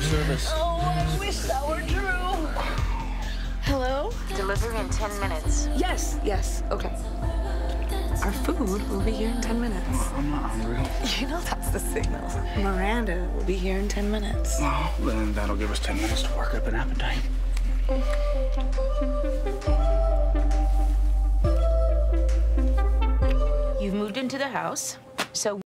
service. Oh, I wish that were true. Hello? Delivery in 10 minutes. Yes, yes, okay. Our food will be here in 10 minutes. I'm not hungry. You know that's the signal. Miranda will be here in 10 minutes. Well, then that'll give us 10 minutes to work up an appetite. You've moved into the house, so